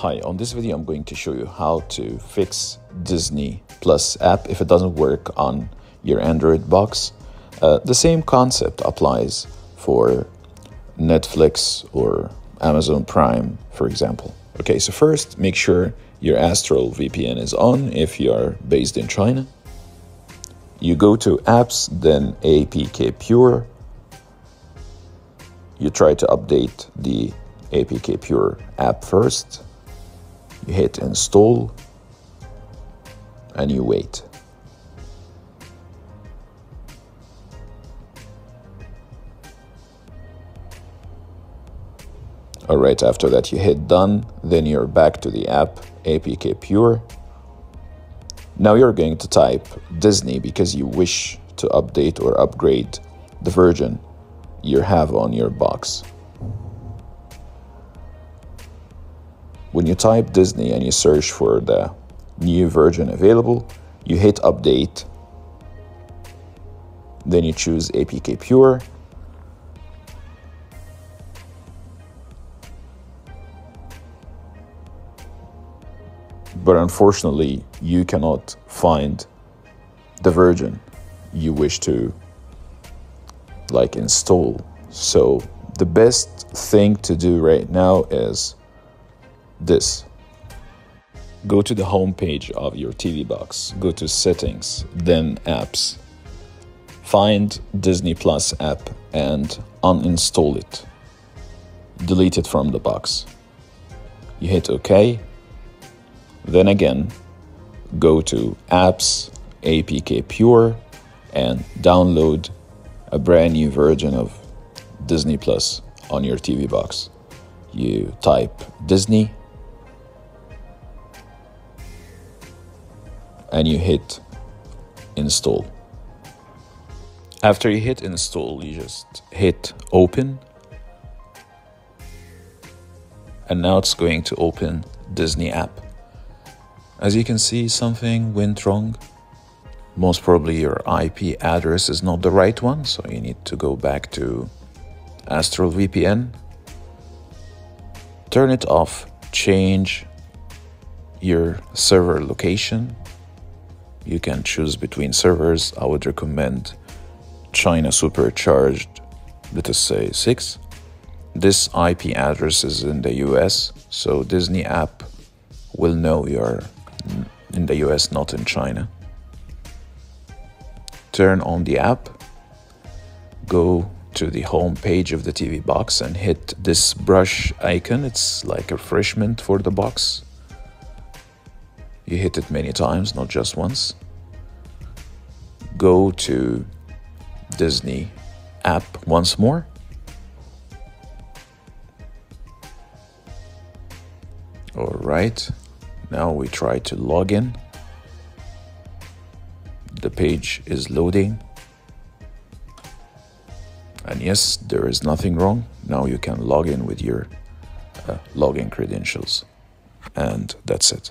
Hi, on this video I'm going to show you how to fix Disney Plus app if it doesn't work on your Android box. Uh, the same concept applies for Netflix or Amazon Prime, for example. Okay, so first make sure your Astrill VPN is on if you are based in China. You go to apps, then APK Pure. You try to update the APK Pure app first you hit install and you wait. Alright, after that you hit done, then you're back to the app APK Pure. Now you're going to type Disney because you wish to update or upgrade the version you have on your box. When you type Disney and you search for the new version available, you hit update. Then you choose APK Pure. But unfortunately, you cannot find the version you wish to like install. So the best thing to do right now is this. Go to the home page of your TV box, go to settings, then apps. Find Disney Plus app and uninstall it. Delete it from the box. You hit OK. Then again, go to apps, APK Pure, and download a brand new version of Disney Plus on your TV box. You type Disney and you hit install. After you hit install, you just hit open. And now it's going to open Disney app. As you can see, something went wrong. Most probably your IP address is not the right one, so you need to go back to Astrill VPN. Turn it off, change your server location you can choose between servers. I would recommend China Supercharged, let us say 6. This IP address is in the US, so Disney app will know you're in the US, not in China. Turn on the app, go to the home page of the TV box and hit this brush icon. It's like a refreshment for the box. You hit it many times, not just once. Go to Disney app once more. All right, now we try to log in. The page is loading. And yes, there is nothing wrong. Now you can log in with your uh, login credentials. And that's it.